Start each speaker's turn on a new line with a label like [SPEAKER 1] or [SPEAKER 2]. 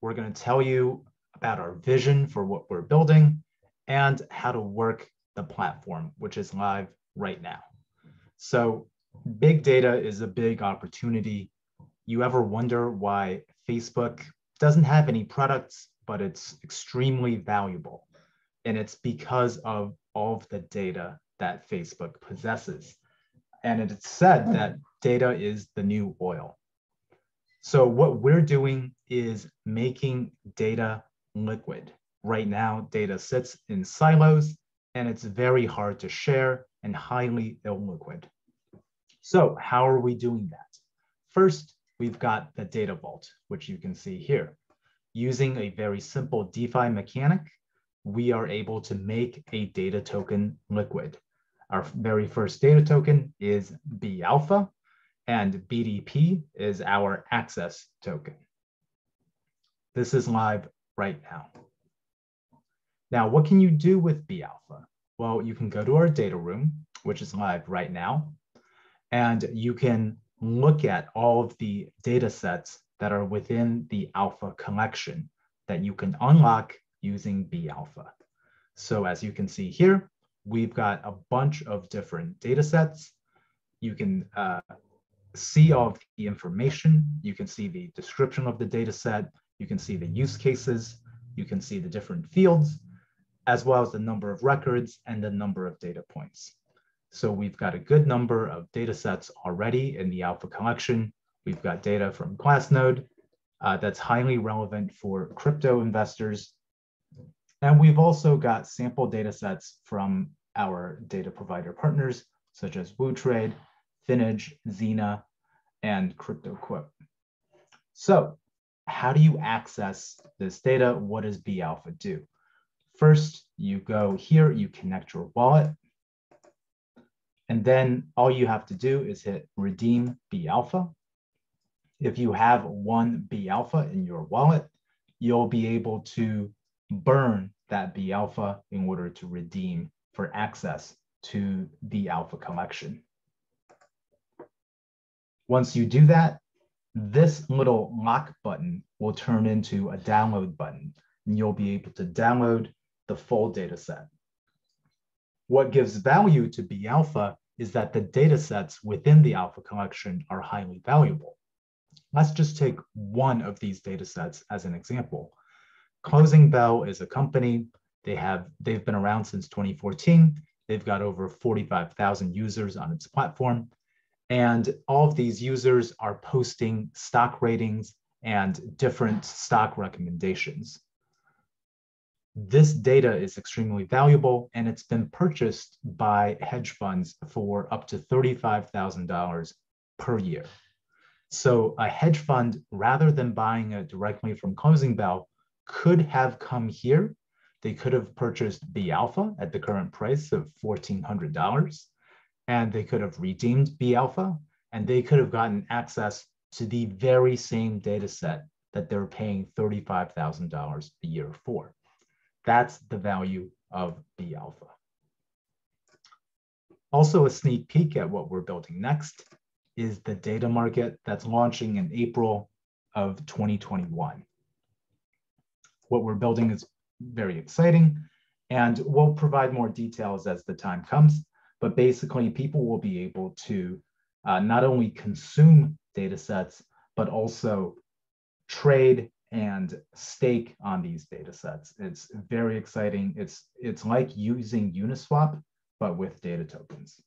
[SPEAKER 1] we're going to tell you about our vision for what we're building and how to work the platform, which is live right now. So big data is a big opportunity. You ever wonder why Facebook doesn't have any products, but it's extremely valuable? And it's because of all of the data that Facebook possesses. And it's said that data is the new oil. So what we're doing is making data liquid. Right now, data sits in silos and it's very hard to share and highly illiquid. So how are we doing that? First, we've got the data vault, which you can see here. Using a very simple DeFi mechanic, we are able to make a data token liquid. Our very first data token is bALPHA, and BDP is our access token. This is live right now. Now, what can you do with bALPHA? Well, you can go to our data room, which is live right now, and you can look at all of the data sets that are within the alpha collection that you can unlock using bALPHA. So as you can see here, we've got a bunch of different data sets. You can uh, see all of the information. You can see the description of the data set. You can see the use cases. You can see the different fields, as well as the number of records and the number of data points. So we've got a good number of data sets already in the alpha collection. We've got data from Glassnode uh, that's highly relevant for crypto investors. And we've also got sample data sets from our data provider partners, such as WooTrade, Finage, Zena, and CryptoQuant. So how do you access this data? What does bALPHA do? First, you go here, you connect your wallet. And then all you have to do is hit redeem bALPHA. If you have one bALPHA in your wallet, you'll be able to burn that bALPHA in order to redeem for access to the Alpha collection. Once you do that, this little lock button will turn into a download button, and you'll be able to download the full data set. What gives value to bALPHA is that the data sets within the alpha collection are highly valuable. Let's just take one of these data sets as an example. Closing Bell is a company. They have, they've been around since 2014. They've got over 45,000 users on its platform. And all of these users are posting stock ratings and different stock recommendations. This data is extremely valuable and it's been purchased by hedge funds for up to $35,000 per year. So a hedge fund, rather than buying it directly from Closing Bell, could have come here. They could have purchased bALPHA at the current price of $1,400 and they could have redeemed bALPHA and they could have gotten access to the very same data set that they're paying $35,000 a year for. That's the value of bALPHA. Also a sneak peek at what we're building next is the data market that's launching in April of 2021. What we're building is very exciting and we'll provide more details as the time comes but basically people will be able to uh, not only consume data sets, but also trade and stake on these data sets. It's very exciting. It's, it's like using Uniswap, but with data tokens.